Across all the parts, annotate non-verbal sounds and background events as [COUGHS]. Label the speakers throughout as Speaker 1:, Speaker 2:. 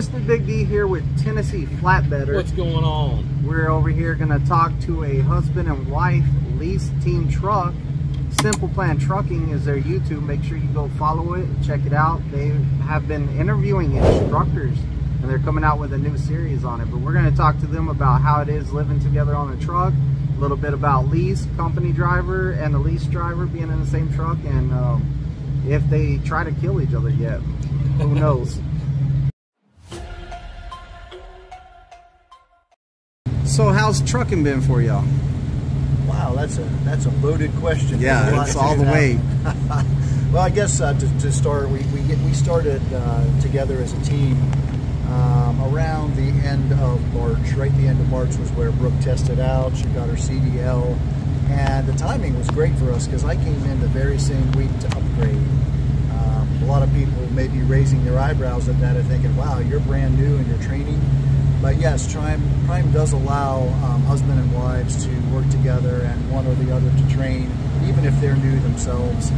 Speaker 1: Mr. Big D here with Tennessee Flatbedder.
Speaker 2: What's going on?
Speaker 1: We're over here going to talk to a husband and wife lease team truck. Simple Plan Trucking is their YouTube. Make sure you go follow it, check it out. They have been interviewing instructors and they're coming out with a new series on it. But we're going to talk to them about how it is living together on a truck, a little bit about lease, company driver, and the lease driver being in the same truck, and um, if they try to kill each other yet. Who knows? So how's trucking been for y'all?
Speaker 3: Wow, that's a that's a loaded question.
Speaker 1: Yeah,
Speaker 3: There's a lot
Speaker 1: it's all the way. [LAUGHS]
Speaker 3: well, I guess uh, to, to start, we we, get, we started uh, together as a team um, around the end of March. Right, the end of March was where Brooke tested out. She got her CDL, and the timing was great for us because I came in the very same week to upgrade. Um, a lot of people may be raising their eyebrows at that and thinking, "Wow, you're brand new and you're training." But yes, Prime, Prime does allow um, husband and wives to work together and one or the other to train, even if they're new themselves.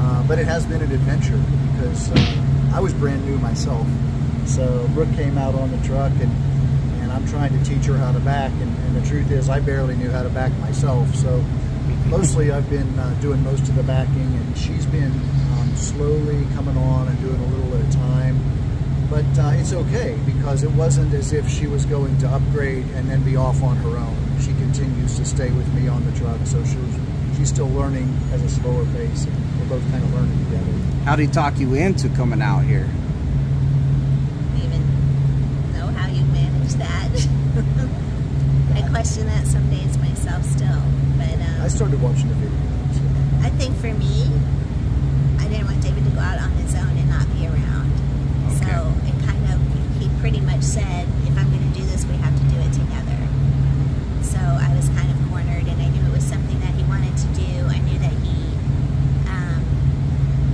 Speaker 3: Uh, but it has been an adventure because uh, I was brand new myself. So Brooke came out on the truck and, and I'm trying to teach her how to back. And, and the truth is I barely knew how to back myself. So mostly I've been uh, doing most of the backing and she's been um, slowly coming on and doing a little but uh, it's okay because it wasn't as if she was going to upgrade and then be off on her own. She continues to stay with me on the truck, so she was, she's still learning at a slower pace, and we're both kind of learning together.
Speaker 1: How did he talk you into coming out here?
Speaker 4: even know how you manage that. [LAUGHS] I question that some days myself still, but um,
Speaker 3: I started watching the videos.
Speaker 4: I think for me, I didn't want David to go out on his own and not be around.
Speaker 1: Okay.
Speaker 4: So it kind of, he pretty much said, if I'm going to do this, we have to do it together. So I was kind of cornered, and I knew it was something that he wanted to do. I knew that he um,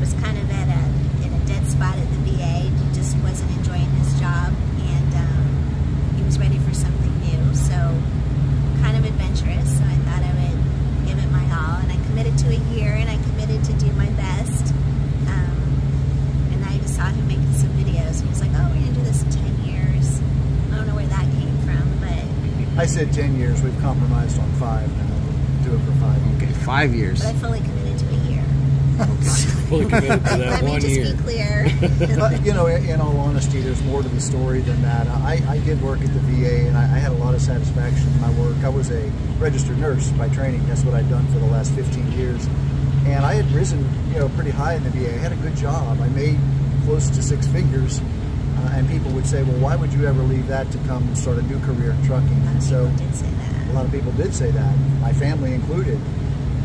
Speaker 4: was kind of at a in a dead spot at the VA. He just wasn't enjoying his job, and um, he was ready for something new. So kind of adventurous. So I thought I would give it my all, and I committed to a year, and I committed to do my best. Um, and I just saw him making some videos, and he was like, "Oh, we're gonna do this in ten years." I don't know where that came from, but
Speaker 3: I said 10 years, we've compromised on five now. We'll do it for five years.
Speaker 1: Okay, five years.
Speaker 4: but I fully committed to a [LAUGHS] year.
Speaker 2: Fully committed to that
Speaker 4: Let me just
Speaker 2: year.
Speaker 4: be clear. [LAUGHS]
Speaker 3: But, you know, in in all honesty, there's more to the story than that. I, I did work at the VA, and I, I had a lot of satisfaction in my work. I was a registered nurse by training. That's what I'd done for the last 15 years. And I had risen, you know, pretty high in the VA. I had a good job. I made close to six figures. Uh, and people would say, well, why would you ever leave that to come and start a new career in trucking?
Speaker 4: A lot
Speaker 3: And so
Speaker 4: did say
Speaker 3: a lot of people did say that, my family included.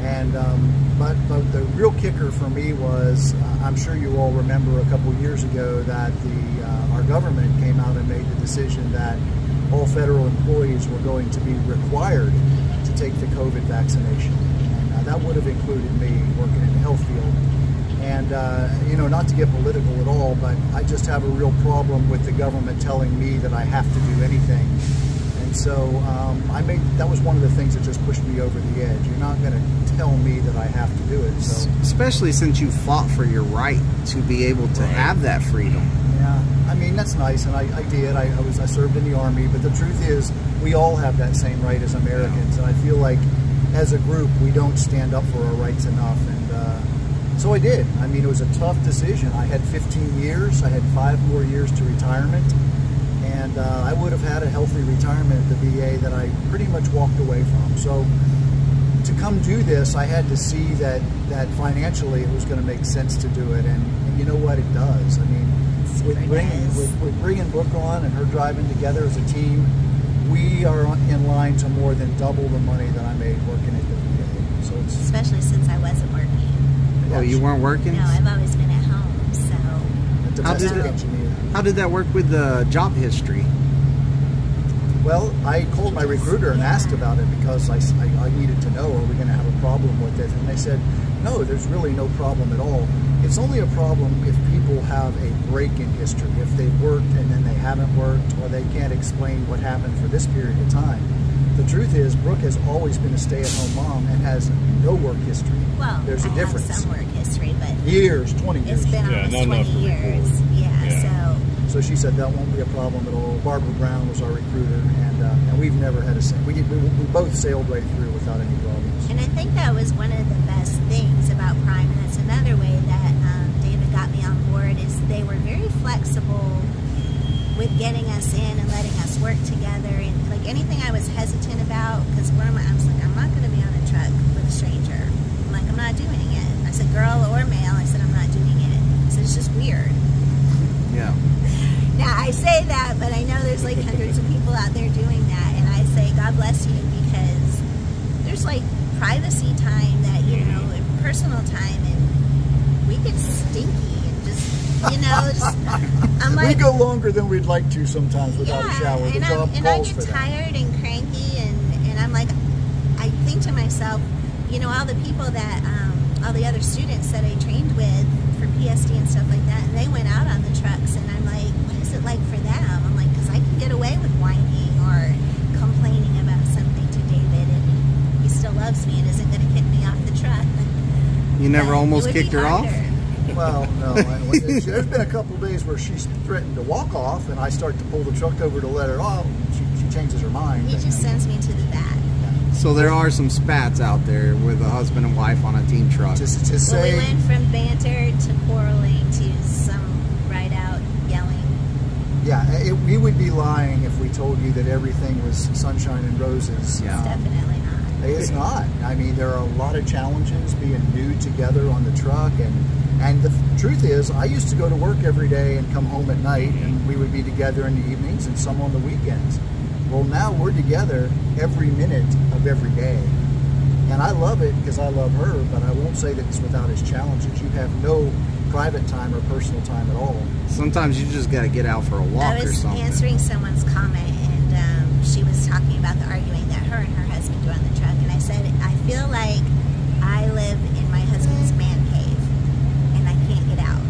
Speaker 3: And um, but but the real kicker for me was, uh, I'm sure you all remember a couple years ago that the uh, our government came out and made the decision that all federal employees were going to be required to take the COVID vaccination, and uh, that would have included me working in the health field. And uh, you know, not to get political at all, but I just have a real problem with the government telling me that I have to do anything. And so um, I made that was one of the things that just pushed me over the edge. You're not going to tell me that I have to do it. So
Speaker 1: Especially since you fought for your right to be able to
Speaker 2: Right.
Speaker 1: have that freedom.
Speaker 3: yeah, I mean that's nice, and I, I did. I, I was I served in the army, but the truth is we all have that same right as Americans, and I feel like as a group we don't stand up for our rights enough. And uh, so I did. I mean it was a tough decision. I had 15 years. I had five more years to retirement. And uh, I would have had a healthy retirement at the VA that I pretty much walked away from. So to come do this, I had to see that that financially it was going to make sense to do it, and, and you know what, it does. I mean, with bringing
Speaker 4: does.
Speaker 3: with, with bringing Brooke on and her driving together as a team, we are in line to more than double the money that I made working at the VA. So it's
Speaker 4: Especially since I wasn't working.
Speaker 1: Oh, you weren't working?
Speaker 4: No, I've always been at home, so
Speaker 3: a
Speaker 1: How did
Speaker 3: domestic
Speaker 1: it-
Speaker 3: engineer.
Speaker 1: How did that work with the job history?
Speaker 3: Well, I called my recruiter and asked about it because I, I, I needed to know, are we going to have a problem with it? And they said, no, there's really no problem at all. It's only a problem if people have a break in history, if they've worked and then they haven't worked, or they can't explain what happened for this period of time. The truth is, Brooke has always been a stay-at-home mom and has no work history.
Speaker 4: well,
Speaker 3: there's a
Speaker 4: I
Speaker 3: difference.
Speaker 4: have some work history, but
Speaker 3: Years, 20 years.
Speaker 4: it's been
Speaker 2: Yeah,
Speaker 4: almost
Speaker 2: not
Speaker 4: 20 years.
Speaker 2: record.
Speaker 4: So
Speaker 3: she said that won't be a problem at all. Barbara Brown was our recruiter, and uh, and we've never had a sa- we, we we both sailed right through without any problems.
Speaker 4: And I think that was one of the best things about Prime, and that's another way that um, David got me on board is they were very flexible with getting us in and letting us work together. And like anything I was hesitant about, because one of my, I was like, I'm not going to be on a truck with a stranger. I'm like, I'm not doing it. I said, girl or male. I said, I'm not doing it. I said, it's just weird.
Speaker 1: Yeah.
Speaker 4: Now I say that, but I know there's like hundreds of people out there doing that, and I say God bless you because there's like privacy time that you know, and personal time, and we get stinky and just you know, just [LAUGHS] I'm
Speaker 3: we go longer than we'd like to sometimes without
Speaker 4: yeah,
Speaker 3: a shower. The
Speaker 4: and,
Speaker 3: job
Speaker 4: and I get
Speaker 3: for that.
Speaker 4: tired and cranky, and and I'm like, I think to myself, you know, all the people that um, all the other students that I trained with for PSD and stuff like that, and they went out on the trucks, and I'm like, what is it like for them? I'm like, because I can get away with whining or complaining about something to David, and he still loves me and isn't going to kick me off the truck.
Speaker 1: You never
Speaker 4: But
Speaker 1: almost kicked her off? [LAUGHS]
Speaker 3: Well, no. There's been a couple of days where she's threatened to walk off, and I start to pull the truck over to let her off. She, she changes her mind.
Speaker 4: He just sends me to the back.
Speaker 1: So there are some spats out there with a husband and wife on a team truck.
Speaker 3: Just to
Speaker 4: Well,
Speaker 3: say,
Speaker 4: we went from banter to quarreling to some right out yelling.
Speaker 3: Yeah, it, we would be lying if we told you that everything was sunshine and roses.
Speaker 1: Yeah.
Speaker 3: Um,
Speaker 4: Definitely not.
Speaker 3: It's not. I mean, there are a lot of challenges being new together on the truck, and and the truth is, I used to go to work every day and come home at night, and we would be together in the evenings and some on the weekends. Well, now we're together every minute of every day, and I love it because I love her. But I won't say that it's without its challenges. You have no private time or personal time at all.
Speaker 1: Sometimes you just got to get out for a walk
Speaker 4: I was answering someone's comment, and um, she was talking about the arguing that her and her husband do on the truck. And I said, I feel like I live in my husband's man cave, and I can't get out.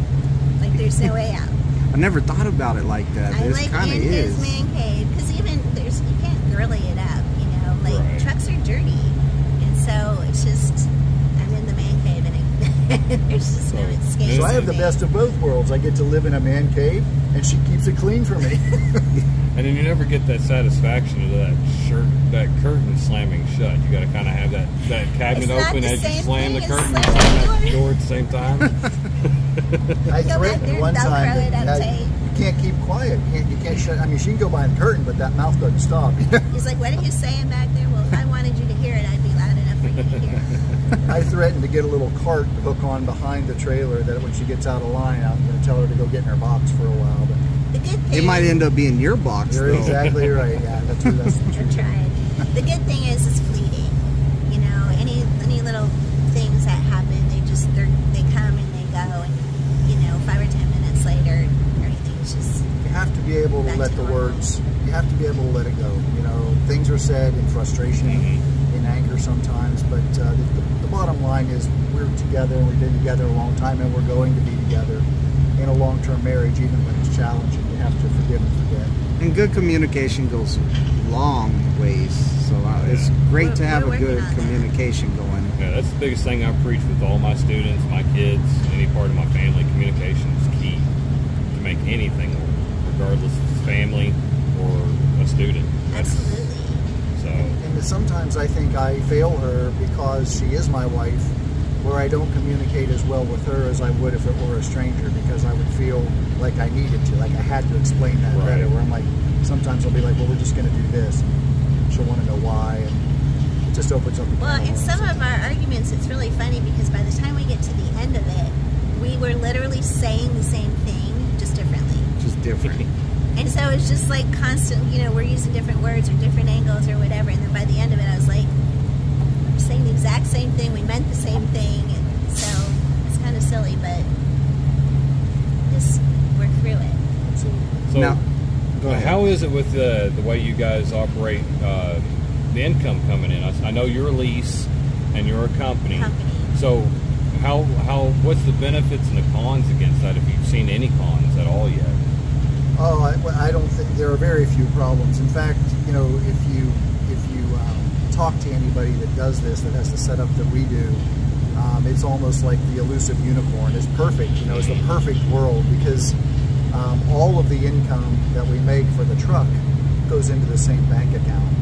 Speaker 4: Like there's no way out. [LAUGHS]
Speaker 1: I never thought about it like that.
Speaker 4: I
Speaker 1: This
Speaker 4: live
Speaker 1: kind of
Speaker 4: in
Speaker 1: is.
Speaker 4: his man cave because even there's you can't girly it up, you know. Like
Speaker 2: Right.
Speaker 4: trucks are dirty, and so it's just I'm in the man cave, and it, [LAUGHS] there's just no escape.
Speaker 3: So I have the best of both worlds. I get to live in a man cave, and she keeps it clean for me. [LAUGHS]
Speaker 2: And then you never get that satisfaction of that shirt, that curtain slamming shut. You got to kind of have that, that cabinet
Speaker 4: It's
Speaker 2: open as you slam the curtain and slam that
Speaker 4: door.
Speaker 2: door at the same time. [LAUGHS]
Speaker 3: I threatened one time that,
Speaker 4: up
Speaker 3: that
Speaker 4: tight.
Speaker 3: you can't keep quiet. You can't, you can't shut. I mean, she can go behind the curtain, but that mouth doesn't stop.
Speaker 4: He's like, "What are you saying back there?" Well, I wanted you to [LAUGHS]
Speaker 3: I threatened to get a little cart to hook on behind the trailer that when she gets out of line, I'm going to tell her to go get in her box for a while. But
Speaker 4: The good thing
Speaker 1: It might end up being your box,
Speaker 3: you're
Speaker 1: though.
Speaker 3: exactly right. Yeah, [LAUGHS] that's, that's the
Speaker 4: I
Speaker 3: truth.
Speaker 4: tried. The good thing is, it's fleeting. You know, any any little things that happen, they just they're, they come and they go, and you know, five or ten minutes later, everything's just
Speaker 3: You have to be able to let
Speaker 4: to
Speaker 3: the
Speaker 4: normal.
Speaker 3: words. You have to be able to let it go. You know, things are said in frustration, in anger sometimes, but uh, the, the, the bottom line is we're together and we've been together a long time, and we're going to be together in a long-term marriage, even when it's challenging. You have to forgive and forget.
Speaker 1: And good communication goes long ways. So uh, it's great
Speaker 4: We're-
Speaker 1: to have a good
Speaker 4: working on that.
Speaker 1: communication going.
Speaker 2: Yeah, that's the biggest thing I preach with all my students, my kids, any part of my family. Communication is key to make anything work, regardless if it's family or a student. That's,
Speaker 4: absolutely.
Speaker 2: So,
Speaker 3: sometimes I think I fail her because she is my wife, where I don't communicate as well with her as I would if it were a stranger, because I would feel like I needed to, like I had to explain that
Speaker 2: Right.
Speaker 3: better. Where I'm like, sometimes I'll be like, well, we're just going to do this. And she'll want to know why, and it just opens up. a
Speaker 4: Well, in some
Speaker 3: worms.
Speaker 4: of our arguments, it's really funny because by the time we get to the end of it, we were literally saying the same thing, just differently.
Speaker 1: Just different. [LAUGHS]
Speaker 4: And so it's just like constant, you know, we're using different words or different angles or whatever. And then by the end of it, I was like, we're saying the exact same thing. We meant the same thing. And so it's kind of silly, but just work through it.
Speaker 3: Absolutely.
Speaker 2: so
Speaker 1: Now, go ahead.
Speaker 2: how is it with the, the way you guys operate, uh, the income coming in? I, I know you're a lease and you're a company.
Speaker 4: Company.
Speaker 2: So, how how what's the benefits and the cons against that? If you've seen any cons at all yet?
Speaker 3: Oh, I, I don't think there are very few problems. In fact, you know, if you if you um, talk to anybody that does this, that has the setup that we do, um, it's almost like the elusive unicorn. It's perfect. You know, it's the perfect world because um, all of the income that we make for the truck goes into the same bank account.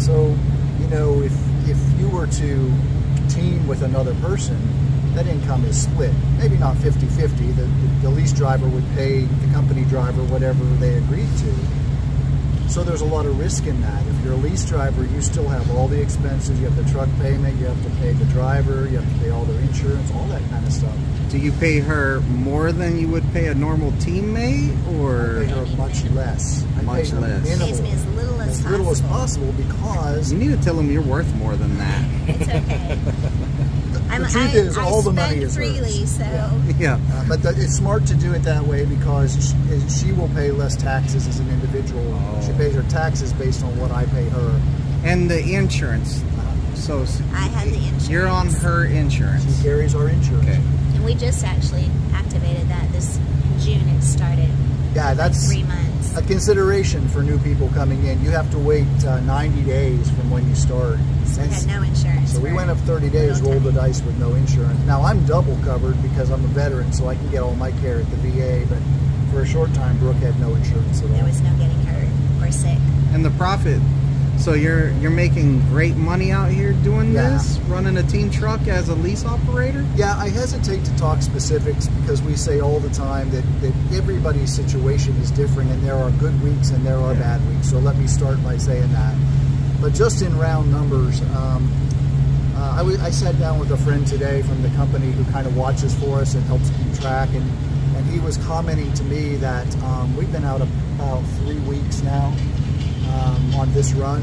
Speaker 3: So, you know, if if you were to team with another person, that income is split. Maybe not 50-50. The, the lease driver would pay the company driver whatever they agreed to. So there's a lot of risk in that. If you're a lease driver, you still have all the expenses. You have the truck payment, you have to pay the driver, you have to pay all their insurance, all that kind of stuff.
Speaker 1: Do you pay her more than you would pay a normal teammate,
Speaker 3: I
Speaker 1: or
Speaker 3: pay her much less. I
Speaker 1: Much
Speaker 3: pay
Speaker 1: less.
Speaker 3: minimal,
Speaker 4: Pays me as little as
Speaker 3: as little as
Speaker 4: possible.
Speaker 3: possible because
Speaker 1: you need to tell them you're worth more than that?
Speaker 4: It's okay. [LAUGHS] I'm,
Speaker 3: truth
Speaker 4: I,
Speaker 3: is,
Speaker 4: I
Speaker 3: all the money is
Speaker 4: freely,
Speaker 3: hers.
Speaker 4: so
Speaker 1: yeah.
Speaker 3: Uh, but the, it's smart to do it that way because she, she will pay less taxes as an individual. She
Speaker 1: Oh.
Speaker 3: pays her taxes based on what I pay her.
Speaker 1: And the insurance. So s-
Speaker 4: I had the insurance.
Speaker 1: You're on her insurance.
Speaker 3: She
Speaker 1: insurance.
Speaker 3: carries our insurance.
Speaker 1: Okay.
Speaker 4: And we just actually activated that this in June. It started
Speaker 3: Yeah, that's
Speaker 4: three months.
Speaker 3: A consideration for new people coming in. You have to wait uh, 90 days from when you start.
Speaker 4: So we had no insurance.
Speaker 3: So we went up 30 days,
Speaker 4: little
Speaker 3: rolled the dice with no insurance. Now I'm double covered because I'm a veteran, so I can get all my care at the VA. But for a short time, Brooke had no insurance at all.
Speaker 4: There was no getting hurt or sick.
Speaker 1: And the profit. So you're you're making great money out here doing
Speaker 3: Yeah.
Speaker 1: this, running a team truck as a lease operator.
Speaker 3: Yeah, I hesitate to talk specifics because we say all the time that, that everybody's situation is different and there are good weeks and there are
Speaker 1: Yeah.
Speaker 3: bad weeks. So let me start by saying that. But just in round numbers, um, uh, I, w- I sat down with a friend today from the company who kind of watches for us and helps keep track, and, and he was commenting to me that um, we've been out about three weeks now um, on this run,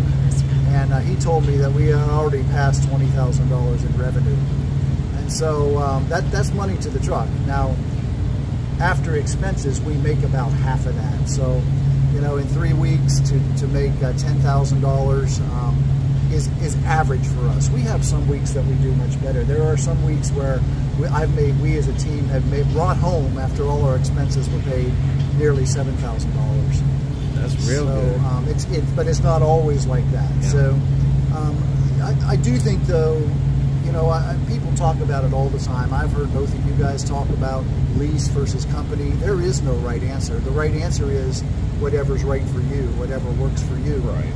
Speaker 3: and uh, he told me that we had already passed twenty thousand dollars in revenue, and so um, that that's money to the truck. Now, after expenses, we make about half of that. So, you know, in three weeks to, to make uh, ten thousand dollars um, is is average for us. We have some weeks that we do much better. There are some weeks where we, I've made we as a team have made brought home after all our expenses were paid nearly seven thousand dollars.
Speaker 1: That's real
Speaker 3: so,
Speaker 1: good.
Speaker 3: Um, it's it, but it's not always like that.
Speaker 1: Yeah.
Speaker 3: So, um, I, I do think though, you know, I, people talk about it all the time. I've heard both of you guys talk about lease versus company. There is no right answer. The right answer is whatever's right for you, whatever works for you.
Speaker 2: Right.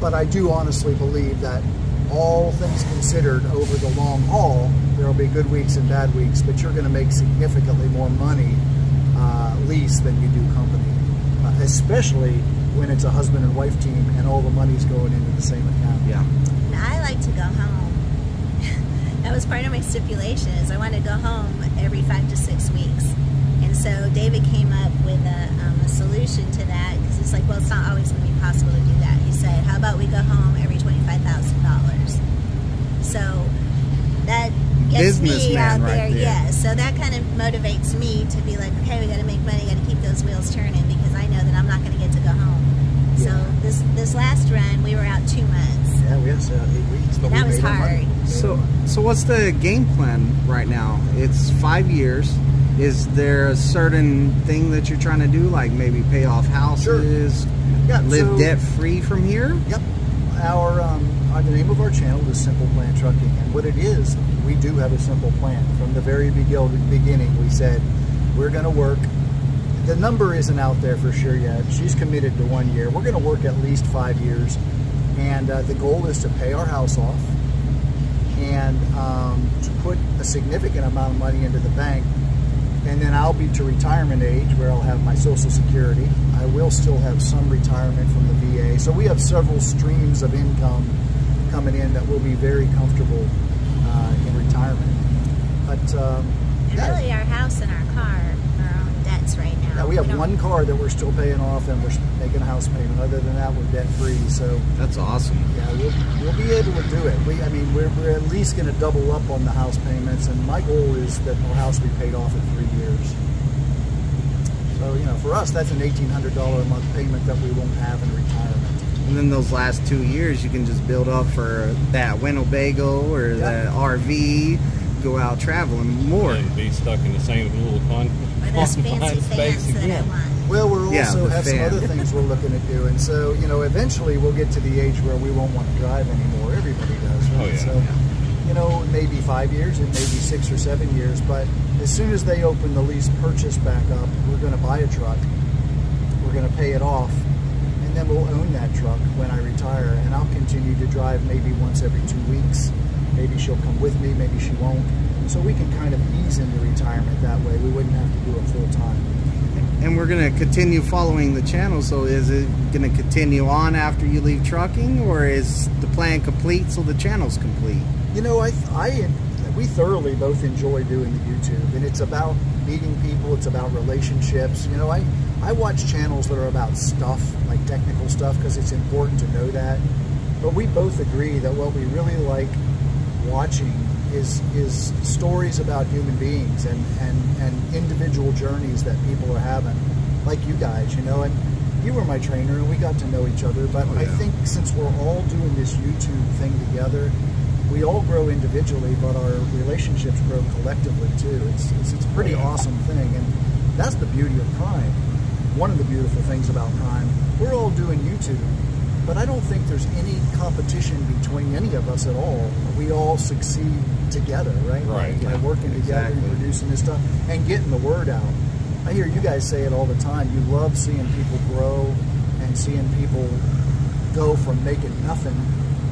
Speaker 3: But I do honestly believe that all things considered over the long haul, there will be good weeks and bad weeks, but you're going to make significantly more money uh, lease than you do company, especially when it's a husband and wife team and all the money's going into the same account.
Speaker 1: Yeah.
Speaker 4: And I like to go home. [LAUGHS] that was part of my stipulation is I want to go home every five to six weeks. And so David came up with a, um, a solution to that because it's like, well, it's not always going to be possible to do that. He said, how about we go home every $25,000? So that gets me out
Speaker 1: right
Speaker 4: there,
Speaker 1: there.
Speaker 4: yes. So that kind of motivates me to be like, okay, we got to make money, got to keep those wheels turning because I know that I'm not going to get to go home. So this this last run, we were out two months.
Speaker 3: Yeah, we have uh, eight weeks, but
Speaker 4: That
Speaker 3: we
Speaker 4: was
Speaker 3: made our money.
Speaker 4: hard.
Speaker 1: So so what's the game plan right now? It's five years. Is there a certain thing that you're trying to do, like maybe pay off houses, sure.
Speaker 3: Yeah,
Speaker 1: live
Speaker 3: so-
Speaker 1: debt free from here?
Speaker 3: Yep. Our, um, our the name of our channel is Simple Plan Trucking, and what it is, we do have a simple plan. From the very beginning, we said we're going to work. The number isn't out there for sure yet. She's committed to one year. We're going to work at least five years, and uh, the goal is to pay our house off and um, to put a significant amount of money into the bank. And then I'll be to retirement age where I'll have my Social Security. I will still have some retirement from the VA. So we have several streams of income coming in that will be very comfortable uh, in retirement. But um,
Speaker 4: really, our house and our car are our own debts right now.
Speaker 3: yeah, we have
Speaker 4: don't-
Speaker 3: one car that we're still paying off and we're making a house payment. Other than that, we're debt free. So
Speaker 1: That's awesome.
Speaker 3: yeah, we'll, we'll be able to do it. We, I mean, we're, we're at least going to double up on the house payments, and my goal is that the house be paid off in three years. So, you know, for us, that's an $1,800 a month payment that we won't have in retirement.
Speaker 1: And then those last two years, you can just build up for that Winnebago or
Speaker 3: Yeah.
Speaker 1: the RV, go out traveling more.
Speaker 2: And be stuck in the same little con-
Speaker 4: Or those fancy
Speaker 2: confined
Speaker 4: fans
Speaker 2: space
Speaker 4: that I
Speaker 2: again.
Speaker 4: want.
Speaker 3: Well, we're
Speaker 1: Yeah,
Speaker 3: also
Speaker 1: the
Speaker 3: have some other [LAUGHS] things we're looking at doing. So, you know, eventually we'll get to the age where we won't want to drive anymore. Everybody does, right?
Speaker 2: Oh, yeah.
Speaker 3: So, you know, maybe five years, it may be six or seven years, but as soon as they open the lease purchase back up, we're going to buy a truck, we're going to pay it off, and then we'll own that truck when I retire, and I'll continue to drive maybe once every two weeks. Maybe she'll come with me, maybe she won't. So we can kind of ease into retirement that way. We wouldn't have to do it full time.
Speaker 1: And we're going to continue following the channel. So is it going to continue on after you leave trucking, or is the plan complete so the channel's complete?
Speaker 3: You know, I, I, we thoroughly both enjoy doing the YouTube, and it's about meeting people. It's about relationships. You know, I, I watch channels that are about stuff, like technical stuff, because it's important to know that. But we both agree that what we really like watching is is stories about human beings and, and, and individual journeys that people are having, like you guys, you know. And you were my trainer, and we got to know each other. But
Speaker 1: Oh,
Speaker 3: I think since we're all doing this YouTube thing together, we all grow individually, but our relationships grow collectively too. It's it's, it's a pretty
Speaker 2: Oh, yeah.
Speaker 3: awesome thing, and that's the beauty of Prime. One of the beautiful things about Prime, we're all doing YouTube, but I don't think there's any competition between any of us at all. We all succeed together, right?
Speaker 2: Right.
Speaker 3: By working together and producing this stuff and getting the word out. I hear you guys say it all the time. You love seeing people grow and seeing people go from making nothing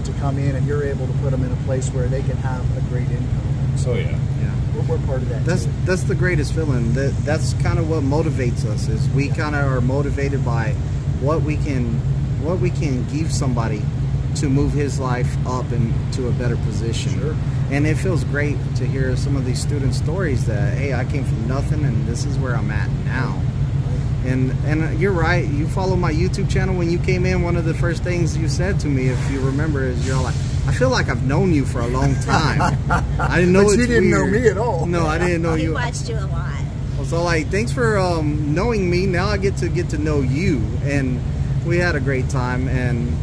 Speaker 3: to come in and you're able to put them in a place where they can have a great income.
Speaker 2: So yeah.
Speaker 1: Yeah.
Speaker 3: We're, we're part of that.
Speaker 1: That's
Speaker 3: too.
Speaker 1: that's the greatest feeling. That that's kind of what motivates us. Is we kind of are motivated by what we can what we can give somebody to move his life up into a better position.
Speaker 3: Sure.
Speaker 1: And it feels great to hear some of these student stories that hey, I came from nothing and this is where I'm at now. And and you're right. You follow my YouTube channel. When you came in, one of the first things you said to me, if you remember, is you're like, I feel like I've known you for a long time. [LAUGHS] I didn't know
Speaker 3: But you didn't know me at all.
Speaker 1: No, I didn't know [LAUGHS]
Speaker 4: he
Speaker 1: you.
Speaker 4: watched you a lot.
Speaker 1: So like, thanks for um, knowing me. Now I get to get to know you, and we had a great time. And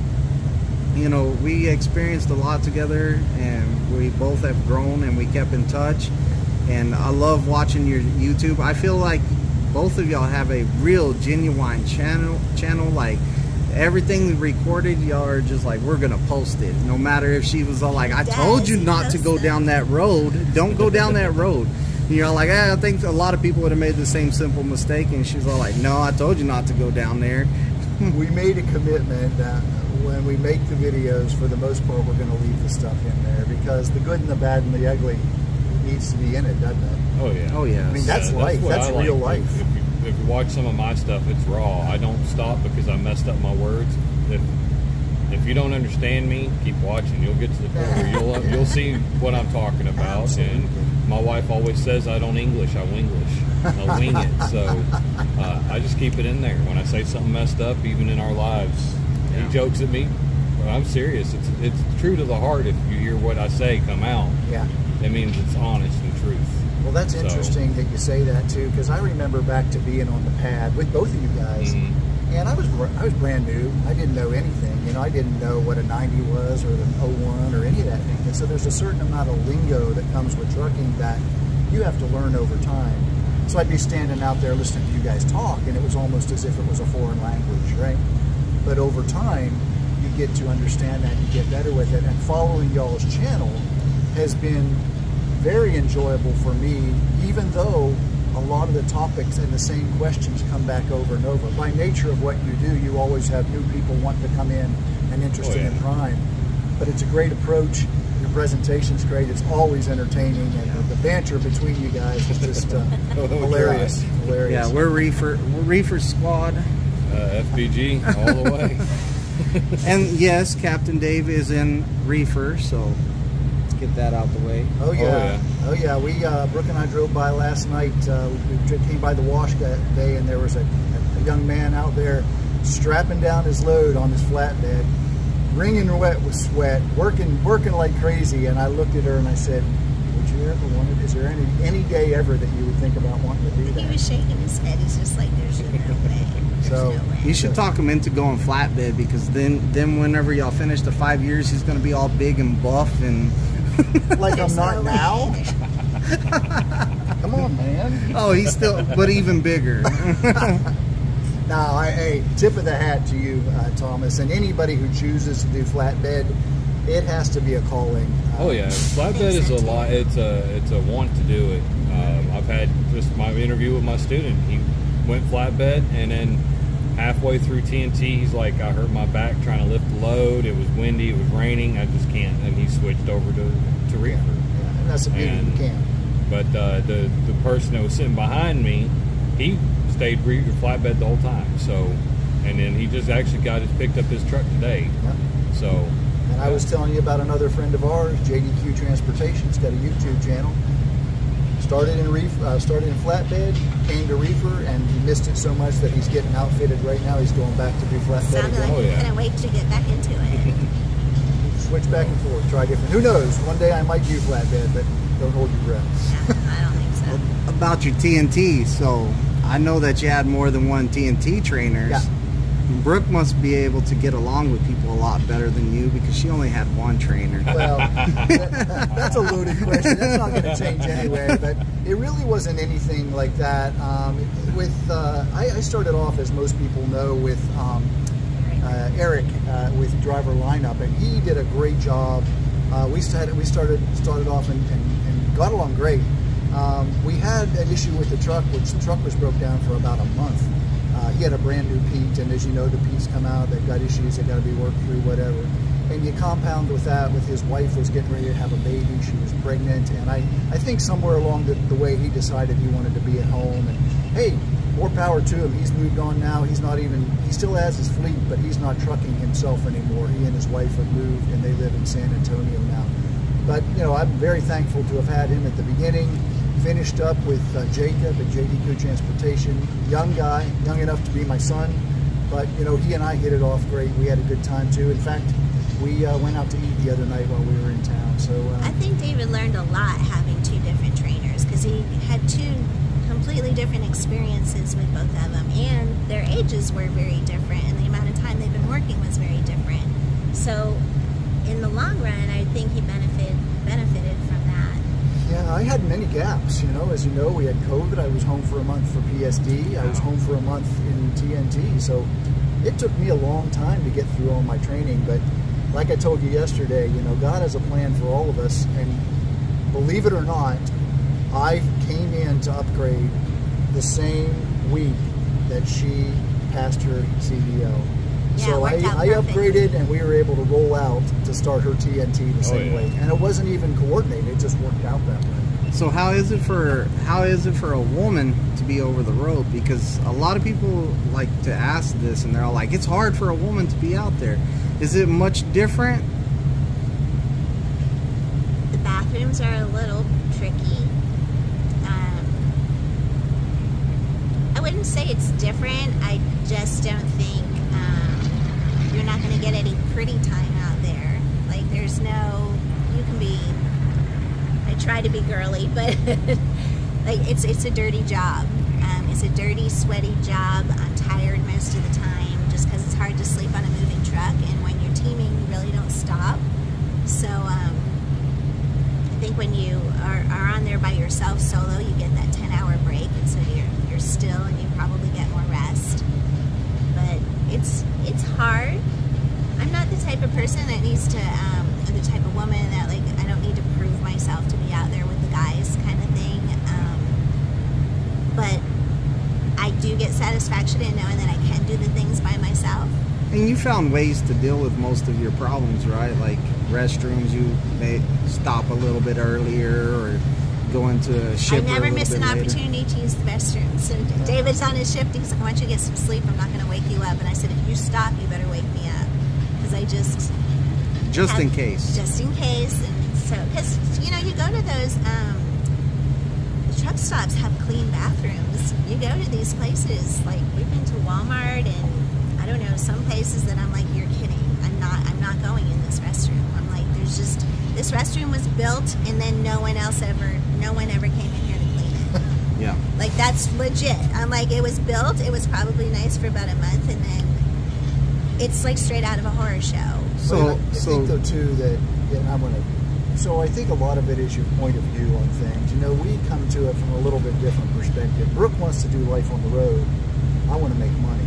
Speaker 1: you know, we experienced a lot together, and we both have grown, and we kept in touch. And I love watching your YouTube. I feel like both of y'all have a real genuine channel. Channel like everything we recorded, y'all are just like we're gonna post it. No matter if she was all like, "I
Speaker 4: He
Speaker 1: told you not to go down that road. Don't go down that road." [LAUGHS] You're all like, eh, I think a lot of people would have made the same simple mistake. And she's all like, No, I told you not to go down there. [LAUGHS]
Speaker 3: we made a commitment that when we make the videos, for the most part, we're going to leave the stuff in there because the good and the bad and the ugly needs to be in it, doesn't it?
Speaker 2: Oh yeah.
Speaker 1: Oh yeah.
Speaker 3: I mean, that's life.
Speaker 2: what
Speaker 3: That's real
Speaker 2: like.
Speaker 3: life.
Speaker 2: If, if, you, if you watch some of my stuff, it's raw. I don't stop because I messed up my words. If if you don't understand me, keep watching. You'll get to the point where you'll [LAUGHS] you'll see what I'm talking about. And my wife always says I don't English. I winglish. I wing it. So uh, I just keep it in there. When I say something messed up, even in our lives,
Speaker 1: Yeah.
Speaker 2: he jokes at me. But I'm serious. It's it's true to the heart. If you hear what I say come out,
Speaker 3: Yeah.
Speaker 2: it means it's honest and truth.
Speaker 3: Well, that's
Speaker 2: So-
Speaker 3: interesting that you say that too, because I remember back to being on the pad with both of you guys,
Speaker 2: Mhm.
Speaker 3: and I was I was brand new. I didn't know anything. You know, I didn't know what a 90 was or an 01 or any of that thing. And so there's a certain amount of lingo that comes with trucking that you have to learn over time. So I'd be standing out there listening to you guys talk, and it was almost as if it was a foreign language, right? But over time, you get to understand that, you get better with it, and following y'all's channel has been very enjoyable for me, even though a lot of the topics and the same questions come back over and over. By nature of what you do, you always have new people want to come in and oh, interested
Speaker 2: Oh, yeah.
Speaker 3: in Prime. But it's a great approach. Your presentation's great. It's always entertaining, and the, the banter between you guys is just uh, [LAUGHS]
Speaker 2: Oh,
Speaker 3: hilarious. Hilarious.
Speaker 1: Yeah, we're reefer we're reefer squad.
Speaker 2: Uh, FBG all the way. [LAUGHS]
Speaker 1: And yes, Captain Dave is in reefer, so let's get that out the way.
Speaker 3: Oh yeah.
Speaker 2: yeah.
Speaker 3: oh yeah. We uh, Brooke and I drove by last night. Uh, we we came by the wash that day, and there was a, a, a young man out there strapping down his load on his flatbed, wringing wet with sweat, working working like crazy. And I looked at her and I said, "Would you ever want to? Is there any any day ever that you would think about wanting to do
Speaker 4: He was shaking his head. He's just like, there's no way. There's [LAUGHS]
Speaker 3: So,
Speaker 4: no way.
Speaker 1: You should talk him into going flatbed because then, then whenever y'all finish the five years, he's gonna be all big and buff and. [LAUGHS] [LAUGHS]
Speaker 3: like I'm
Speaker 4: There's
Speaker 3: not
Speaker 4: no
Speaker 3: now. Come on, man.
Speaker 1: Oh, he's still, but even bigger.
Speaker 3: No, I, hey, tip of the hat to you, uh, Thomas, and anybody who chooses to do flatbed. it has to be a calling.
Speaker 2: Oh yeah, flatbed is a lot. It's a it's a want to do it. Um, I've had just my interview with my student. He went flatbed, and then halfway through TNT, he's like, "I hurt my back trying to lift the load. It was windy. It was raining. I just can't." And he switched over to to reefer.
Speaker 3: Yeah, and that's a beauty
Speaker 2: And-
Speaker 3: you can.
Speaker 2: But uh, the the person that was sitting behind me, he stayed re- flatbed the whole time. So, and then he just actually got his picked up his truck today.
Speaker 3: Yeah.
Speaker 2: So,
Speaker 3: And I was telling you about another friend of ours, JDQ Transportation. He's got a YouTube channel. Started in reef, uh, started in flatbed, came to reefer, and he missed it so much that he's getting outfitted right now. He's going back to do flatbed
Speaker 4: Sounded
Speaker 3: again.
Speaker 4: like
Speaker 2: Oh,
Speaker 4: you
Speaker 2: yeah.
Speaker 4: couldn't wait to get back into it. [LAUGHS]
Speaker 3: Switch back and forth, try different. Who knows? One day I might do flatbed, but don't hold your breath.
Speaker 4: Yeah, I don't think so. [LAUGHS]
Speaker 1: About your TNT, so I know that you had more than one TNT trainers.
Speaker 3: Yeah.
Speaker 1: Brooke must be able to get along with people a lot better than you because she only had one trainer.
Speaker 3: Well, that- [LAUGHS] that's a loaded question. That's not going to change anyway. But it really wasn't anything like that. Um, with uh, I, I started off, as most people know, with um, uh, Eric uh, with driver lineup, and he did a great job. Uh, we started we started started off and, and, and got along great. Um, we had an issue with the truck, which the truck was broke down for about a month. Uh, he had a brand new Pete, and as you know, the Pete's come out. They've got issues. They got to be worked through, whatever. And you compound with that, with his wife was getting ready to have a baby. She was pregnant, and I, I think somewhere along the, the way he decided he wanted to be at home. And hey, more power to him. He's moved on now. He's not even. He still has his fleet, but he's not trucking himself anymore. He and his wife have moved, and they live in San Antonio now. But you know, I'm very thankful to have had him at the beginning. Finished up with uh, Jacob at JDQ Transportation, young guy, young enough to be my son. But you know, he and I hit it off great. We had a good time too. In fact, we uh, went out to eat the other night while we were in town. So
Speaker 4: I
Speaker 3: uh,
Speaker 4: think David learned a lot having two different trainers because he had two completely different experiences with both of them, and their ages were very different, and the amount of time they've been working was very different. So, in the long run, I think he benefited benefited.
Speaker 3: Yeah, I had many gaps. You know, as you know, we had COVID. I was home for a month for PSD. I was home for a month in TNT. So it took me a long time to get through all my training. But like I told you yesterday, you know, God has a plan for all of us, and believe it or not, I came in to upgrade the same week that she passed her CDL.
Speaker 4: Yeah,
Speaker 3: so I, I upgraded and we were able to roll out to start her TNT the same
Speaker 2: yeah.
Speaker 3: way. And it wasn't even coordinated, it just worked out that way.
Speaker 1: So how is it for how is it for a woman to be over the road? Because a lot of people like to ask this, and they're all like, "It's hard for a woman to be out there." Is it much different?
Speaker 4: The bathrooms are a little tricky. Um, I wouldn't say it's different. I just don't think you're not going to get any pretty time out there. Like, there's no. You can be. I try to be girly, [LAUGHS] but like it's it's a dirty job. Um, it's a dirty, sweaty job. I'm tired most of the time just because it's hard to sleep on a moving truck, and when you're teaming, you really don't stop. So. Um, I think when you are, are on there by yourself solo, you get that 10 hour break, and so you're, you're still and you probably get more rest. But it's it's hard. I'm not the type of person that needs to, um, or the type of woman that like I don't need to prove myself to be out there with the guys kind of thing. Um, but I do get satisfaction in knowing that I can do the things by myself.
Speaker 1: And you found ways to deal with most of your problems, right? Like restrooms, you may stop a little bit earlier or go into a
Speaker 4: I
Speaker 1: ship.
Speaker 4: never miss an
Speaker 1: later.
Speaker 4: opportunity to use the restroom. So David's on his shift. He's like, I want you to get some sleep. I'm not going to wake you up. And I said, if you stop, you better wake me up. Because I just...
Speaker 1: Just
Speaker 4: have-
Speaker 1: in case.
Speaker 4: Just in case. And so, because, you know, you go to those... Um, the truck stops have clean bathrooms. You go to these places, like, we've been to Walmart and, I don't know, some places that I'm like, you're kidding. I'm not, I'm not going in this restroom. I'm like, there's just... This restroom was built and then no one else ever, no one ever came in here to clean it. [LAUGHS]
Speaker 1: Yeah.
Speaker 4: Like that's legit. I'm like, it was built. It was probably nice for about a month, and then it's like straight out of a horror show.
Speaker 1: So,
Speaker 3: Well, I
Speaker 1: so
Speaker 3: think though too that, and I'm gonna. So I think a lot of it is your point of view on things. You know, we come to it from a little bit different perspective. Brooke wants to do life on the road. I want to make money.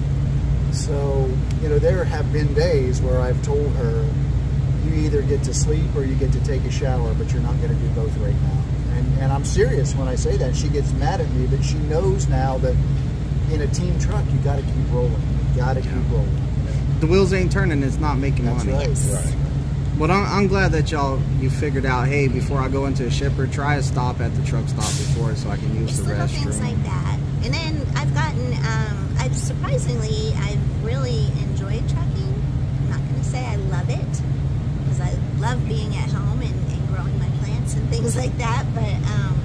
Speaker 3: So you know, there have been days where I've told her, you either get to sleep or you get to take a shower, but you're not going to do both right now. And, and I'm serious when I say that. She gets mad at me, but she knows now that in a team truck, you got to keep rolling. You got to keep rolling.
Speaker 1: The wheels ain't turning. It's not making
Speaker 3: That's
Speaker 1: money.
Speaker 3: right.
Speaker 2: Right.
Speaker 1: But I'm, I'm glad that y'all you figured out. Hey, before I go into a shipper, try a stop at the truck stop before, so I can use
Speaker 4: Just
Speaker 1: the
Speaker 4: little
Speaker 1: restroom.
Speaker 4: things like that. And then I've gotten, um, I've surprisingly, I've really enjoyed trucking. I'm not going to say I love it because I love being at home and, and growing my plants and things like that. But um,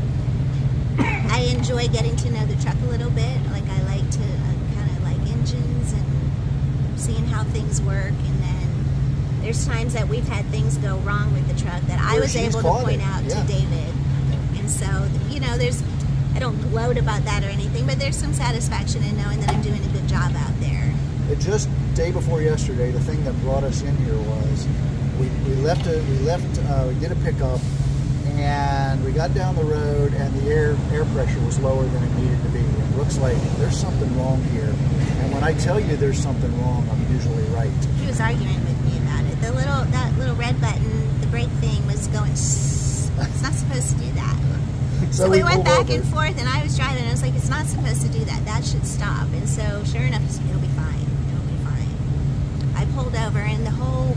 Speaker 4: [COUGHS] I enjoy getting to know the truck a little bit. Like I like to uh, kind of like engines and seeing how things work. And then there's times that we've had things go wrong with the truck that I
Speaker 3: Where
Speaker 4: was able to point
Speaker 3: it,
Speaker 4: out
Speaker 3: yeah.
Speaker 4: to David. And so, you know, there's, I don't gloat about that or anything, but there's some satisfaction in knowing that I'm doing a good job out there.
Speaker 3: It just day before yesterday, the thing that brought us in here was we, we left a we left uh, we did a pickup and we got down the road and the air air pressure was lower than it needed to be. It looks like there's something wrong here. And when I tell you there's something wrong, I'm usually right.
Speaker 4: He was arguing with me about it. The little, that little red button, the brake thing was going, "Shh, it's not supposed to do that. [LAUGHS] So, we, went back
Speaker 3: over.
Speaker 4: and forth, and I was driving, and I was like, it's not supposed to do that. That should stop. And so, sure enough, it'll be fine. It'll be fine. I pulled over, and the whole,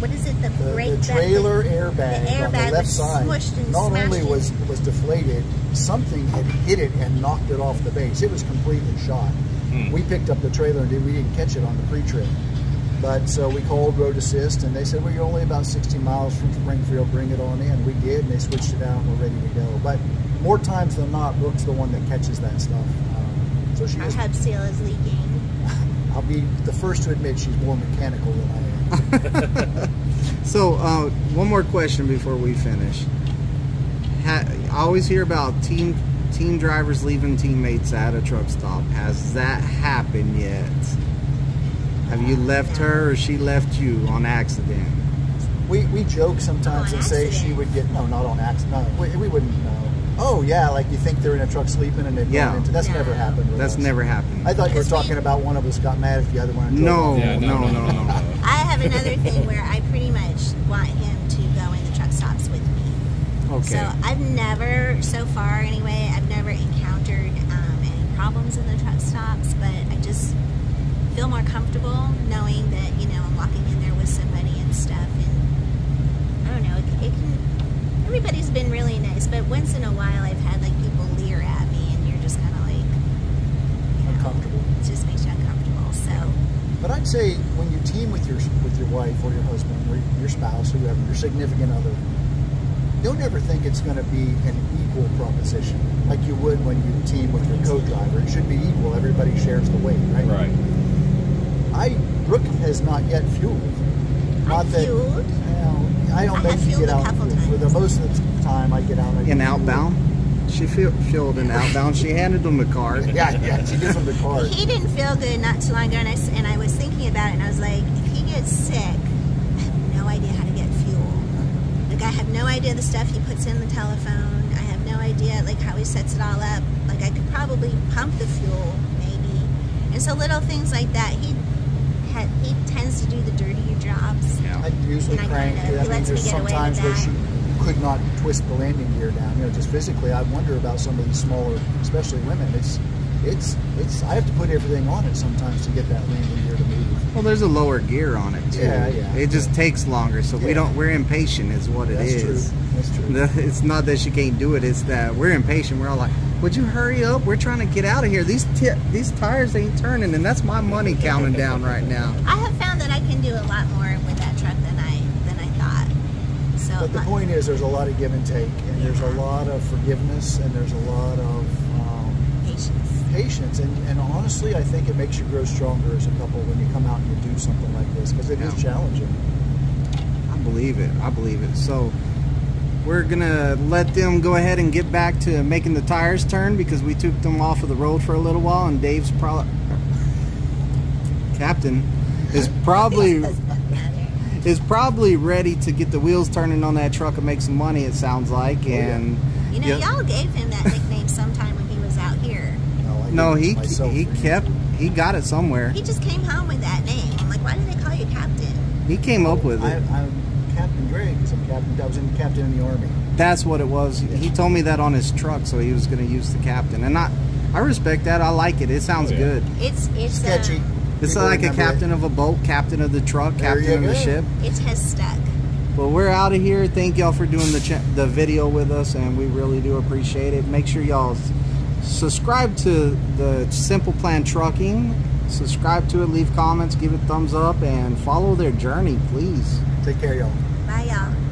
Speaker 4: what is it, the,
Speaker 3: The,
Speaker 4: brake
Speaker 3: the trailer airbag,
Speaker 4: the
Speaker 3: on the
Speaker 4: airbag
Speaker 3: left
Speaker 4: was
Speaker 3: side not only was was deflated, something had hit it and knocked it off the base. It was completely shot.
Speaker 2: Hmm.
Speaker 3: We picked up the trailer and did, we didn't catch it on the pre-trip. But so we called Road Assist and they said, well, you're only about 60 miles from Springfield, bring it on in. We did and they switched it out and we're ready to go. But more times than not, Brooke's the one that catches that stuff. Um, so she
Speaker 4: Our
Speaker 3: is,
Speaker 4: hub seal is leaking.
Speaker 3: I'll be the first to admit she's more mechanical than I am. [LAUGHS]
Speaker 1: So, uh, one more question before we finish. Ha- I always hear about team team drivers leaving teammates at a truck stop. Has that happened yet? Have you left her or she left you on accident?
Speaker 3: We, we joke sometimes and say she would get no, not on accident. No, we, we wouldn't know. Oh yeah, like you think they're in a truck sleeping and they've
Speaker 1: Yeah.
Speaker 3: into. That's
Speaker 4: No.
Speaker 3: never happened.
Speaker 1: That's
Speaker 3: us.
Speaker 1: never happened.
Speaker 3: I thought you were talking about one of us got mad at the other one.
Speaker 1: No.
Speaker 2: Yeah, no,
Speaker 1: no,
Speaker 2: no,
Speaker 1: no,
Speaker 2: no,
Speaker 1: no.
Speaker 2: no.
Speaker 4: I have another thing where I pretty much want him to go in the truck stops with me.
Speaker 1: Okay.
Speaker 4: So I've never, so far anyway, I've never encountered um, any problems in the truck stops, but I just feel more comfortable knowing that, you know, I'm walking in there with somebody and stuff. And I don't know, it, it can, everybody's been really nice, but once in a while I've had like people leer at me and you're just kind of like, you know,
Speaker 3: Uncomfortable.
Speaker 4: It just makes you uncomfortable. So,
Speaker 3: But I'd say when you team with your with your wife or your husband or your spouse, or whoever, your significant other, don't ever think it's going to be an equal proposition like you would when you team with your co-driver. It should be equal. Everybody shares the weight, right?
Speaker 2: Right.
Speaker 3: I Brooke has not yet fueled. Not
Speaker 4: I've
Speaker 3: that
Speaker 4: fueled.
Speaker 3: Well, I don't
Speaker 4: I
Speaker 3: make
Speaker 4: have
Speaker 3: you
Speaker 4: fueled
Speaker 3: get
Speaker 4: a
Speaker 3: out.
Speaker 4: couple
Speaker 3: For the most of the time, I get out. I
Speaker 1: in
Speaker 3: do
Speaker 1: outbound, she feel, fueled in outbound. She handed him the card. [LAUGHS]
Speaker 3: Yeah, yeah. She gives them the card.
Speaker 4: He didn't feel good not too long ago, and I, s- and I was thinking about it, and I was like, if he gets sick, I have no idea how to get fuel. Like, I have no idea the stuff he puts in the telephone. I have no idea, like, how he sets it all up. Like, I could probably pump the fuel, maybe. And so little things like that, he had, he tends to do the dirtier jobs.
Speaker 1: Yeah.
Speaker 3: I usually
Speaker 4: And I
Speaker 3: crank.
Speaker 4: kinda-
Speaker 3: I
Speaker 4: he
Speaker 3: mean,
Speaker 4: lets me
Speaker 3: there's
Speaker 4: get away with
Speaker 3: sometimes where
Speaker 4: that.
Speaker 3: she could not twist the landing gear down. You know, just physically, I wonder about some of these smaller, especially women. It's, it's, it's. I have to put everything on it sometimes to get that landing gear to move.
Speaker 1: Well, there's a lower gear on it too.
Speaker 3: Yeah, yeah.
Speaker 1: It just takes longer, so we don't. We're impatient, is what it
Speaker 3: That's
Speaker 1: is.
Speaker 3: true. That's true.
Speaker 1: The- It's not that she can't do it. It's that we're impatient. We're all like, "Would you hurry up? We're trying to get out of here. These ti these tires ain't turning, and that's my money counting down right now."
Speaker 4: I have found that I can do a lot more with that truck than I than I thought. So
Speaker 3: But the point is, there's a lot of give and take, and there's a lot of forgiveness, and there's a lot of
Speaker 4: patience.
Speaker 3: patience. And, and honestly, I think it makes you grow stronger as a couple when you come out and you do something like this because it is
Speaker 1: Yeah.
Speaker 3: challenging.
Speaker 1: I believe it. I believe it. So we're gonna let them go ahead and get back to making the tires turn because we took them off of the road for a little while, and Dave's probably captain is [LAUGHS] probably is probably ready to get the wheels turning on that truck and make some money. It sounds like, oh,
Speaker 3: yeah.
Speaker 1: and
Speaker 4: You know, y'all gave him that [LAUGHS] nickname sometime when he was out here.
Speaker 3: No, I
Speaker 1: no, he
Speaker 3: myself
Speaker 1: he kept he got it somewhere.
Speaker 4: He just came home with that name. I'm like, why do they call you Captain?
Speaker 1: He came up with
Speaker 3: I,
Speaker 1: it.
Speaker 3: I'm Captain Greg because I'm captain. I was in captain in the army.
Speaker 1: That's what it was. He told me that on his truck, so he was going to use the captain. And I, I respect that. I like it. It sounds
Speaker 2: Oh, yeah.
Speaker 1: good.
Speaker 4: It's it's
Speaker 3: Sketchy.
Speaker 4: Um,
Speaker 1: It's
Speaker 3: People
Speaker 1: like a
Speaker 3: remember it.
Speaker 1: captain of a boat, captain of the truck,
Speaker 3: There
Speaker 1: captain of the ship.
Speaker 4: it has stuck.
Speaker 1: Well, we're out of here. Thank y'all for doing the ch- the video with us, and we really do appreciate it. Make sure y'all s- subscribe to the Simple Plan Trucking. Subscribe to it, leave comments, give it thumbs up, and follow their journey, please.
Speaker 3: Take care, y'all.
Speaker 4: Bye, y'all.